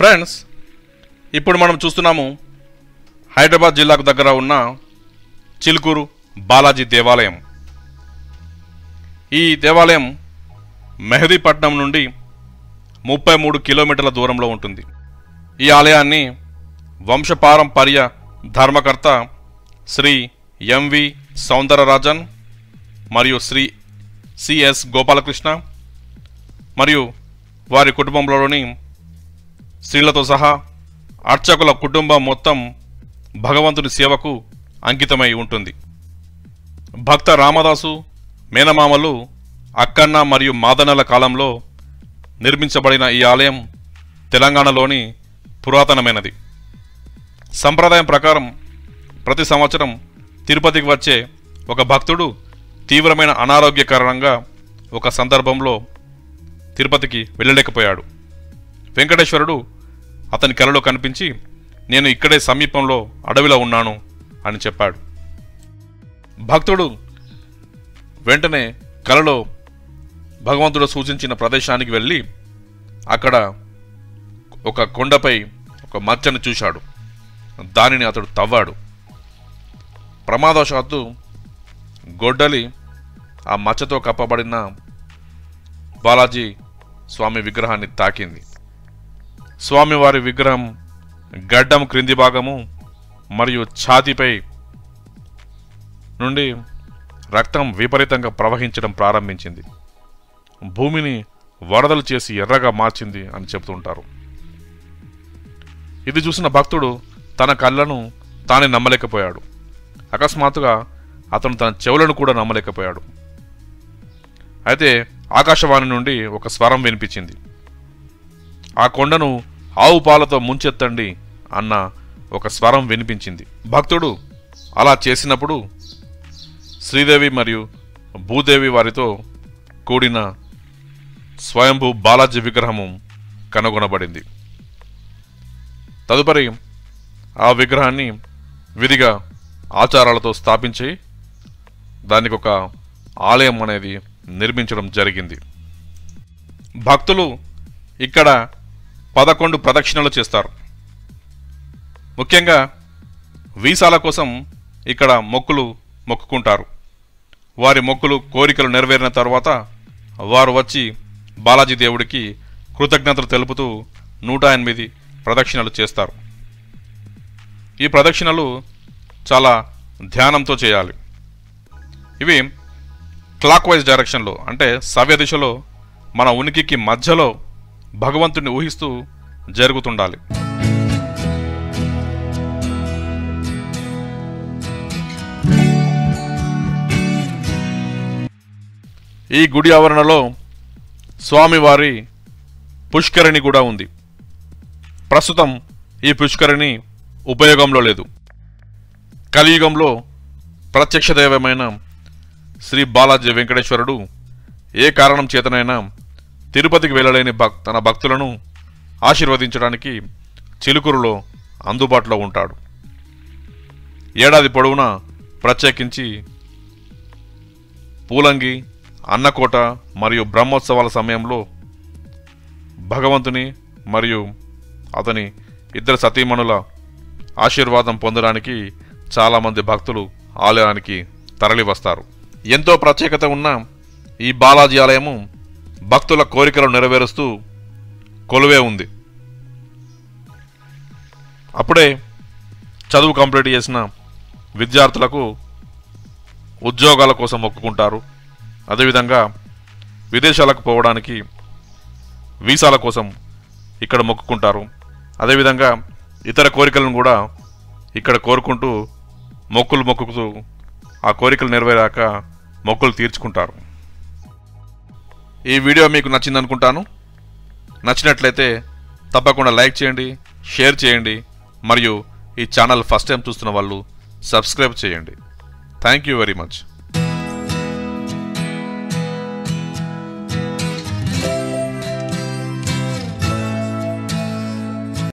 Friends ఇప్పుడు మనం చూస్తున్నాము హైదరాబాద్ జిల్లాకు దగ్గర ఉన్న చిలుకూరు బాలాజీ దేవాలయం. ఈ దేవాలయం మెహదీపట్నం నుండి ముప్పై మూడు కిలోమీటర్ల దూరంలో ఉంటుంది. ఈ ఆలయాన్ని వంశపారంపర్య ధర్మకర్త శ్రీ ఎంవి సౌందరరాజన్ మరియు శ్రీ సిఎస్ గోపాలకృష్ణ మరియు వారి కుటుంబంలోని స్త్రీలతో సహా అర్చకుల కుటుంబం మొత్తం భగవంతుని సేవకు అంకితమై ఉంటుంది. భక్త రామదాసు మేనమామలు అక్కన్న మరియు మాదనల కాలంలో నిర్మించబడిన ఈ ఆలయం తెలంగాణలోని పురాతనమైనది. సంప్రదాయం ప్రకారం ప్రతి సంవత్సరం తిరుపతికి వచ్చే ఒక భక్తుడు తీవ్రమైన అనారోగ్య కారణంగా ఒక సందర్భంలో తిరుపతికి వెళ్ళలేకపోయాడు. వెంకటేశ్వరుడు అతని కలలో కనిపించి నేను ఇక్కడే సమీపంలో అడవిలో ఉన్నాను అని చెప్పాడు. భక్తుడు వెంటనే కలలో భగవంతుడు సూచించిన ప్రదేశానికి వెళ్ళి అక్కడ ఒక కొండపై ఒక మచ్చను చూశాడు. దానిని అతడు తవ్వాడు. ప్రమాదవశాత్తు గొడ్డలి ఆ మచ్చతో కప్పబడిన బాలాజీ స్వామి విగ్రహాన్ని తాకింది. స్వామివారి విగ్రహం గడ్డం క్రింది భాగము మరియు ఛాతీపై నుండి రక్తం విపరీతంగా ప్రవహించడం ప్రారంభించింది. భూమిని వరదలు చేసి ఎర్రగా మార్చింది అని చెబుతుంటారు ఇది చూసిన భక్తుడు తన కళ్ళను తానే నమ్మలేకపోయాడు. అకస్మాత్తుగా అతను తన చెవులను కూడా నమ్మలేకపోయాడు. అయితే ఆకాశవాణి నుండి ఒక స్వరం వినిపించింది. ఆ కొండను ఆవు పాలతో ముంచెత్తండి అన్న ఒక స్వరం వినిపించింది. భక్తుడు అలా చేసినప్పుడు శ్రీదేవి మరియు భూదేవి వారితో కూడిన స్వయంభూ బాలాజీ విగ్రహము కనుగొనబడింది. తదుపరి ఆ విగ్రహాన్ని విధిగా ఆచారాలతో స్థాపించి దానికి ఒక ఆలయం అనేది నిర్మించడం జరిగింది. భక్తులు ఇక్కడ పదకొండు ప్రదక్షిణలు చేస్తారు. ముఖ్యంగా వీసాల కోసం ఇక్కడ మొక్కులు మొక్కుకుంటారు. వారి మొక్కులు కోరికలు నెరవేరిన తర్వాత వారు వచ్చి బాలాజీ దేవుడికి కృతజ్ఞతలు తెలుపుతూ నూట ఎనిమిది ప్రదక్షిణలు చేస్తారు. ఈ ప్రదక్షిణలు చాలా ధ్యానంతో చేయాలి. ఇవి క్లాక్ వైజ్ డైరెక్షన్లో అంటే సవ్య దిశలో మన ఉనికికి మధ్యలో భగవంతుని ఊహిస్తూ జరుగుతుండాలి. ఈ గుడి ఆవరణలో స్వామివారి పుష్కరిణి కూడా ఉంది. ప్రస్తుతం ఈ పుష్కరిణి ఉపయోగంలో లేదు. కలియుగంలో ప్రత్యక్ష దైవమైన శ్రీ బాలాజీ వెంకటేశ్వరుడు ఏ కారణం చేతనైనా తిరుపతికి వెళ్ళలేని భక్ తన భక్తులను ఆశీర్వదించడానికి చిలుకూరులో అందుబాటులో ఉంటాడు. ఏడాది పొడవునా ప్రత్యేకించి పూలంగి అన్నకోట మరియు బ్రహ్మోత్సవాల సమయంలో భగవంతుని మరియు అతని ఇద్దరు సతీమణుల ఆశీర్వాదం పొందడానికి చాలామంది భక్తులు ఆలయానికి తరలివస్తారు. ఎంతో ప్రత్యేకత ఉన్న ఈ బాలాజీ ఆలయము భక్తుల కోరికలు నెరవేరుస్తూ కొలువే ఉంది. అప్పుడే చదువు కంప్లీట్ చేసిన విద్యార్థులకు ఉద్యోగాల కోసం మొక్కుకుంటారు. అదేవిధంగా విదేశాలకు పోవడానికి వీసాల కోసం ఇక్కడ మొక్కుకుంటారు. అదేవిధంగా ఇతర కోరికలను కూడా ఇక్కడ కోరుకుంటూ మొక్కులు మొక్కుతూ ఆ కోరికలు నెరవేరాక మొక్కులు తీర్చుకుంటారు. ఈ వీడియో మీకు నచ్చిందనుకుంటాను నచ్చినట్లయితే తప్పకుండా లైక్ చేయండి షేర్ చేయండి మరియు ఈ ఛానల్ ఫస్ట్ టైం చూస్తున్న వాళ్ళు సబ్స్క్రైబ్ చేయండి. Thank you very much.